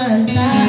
one by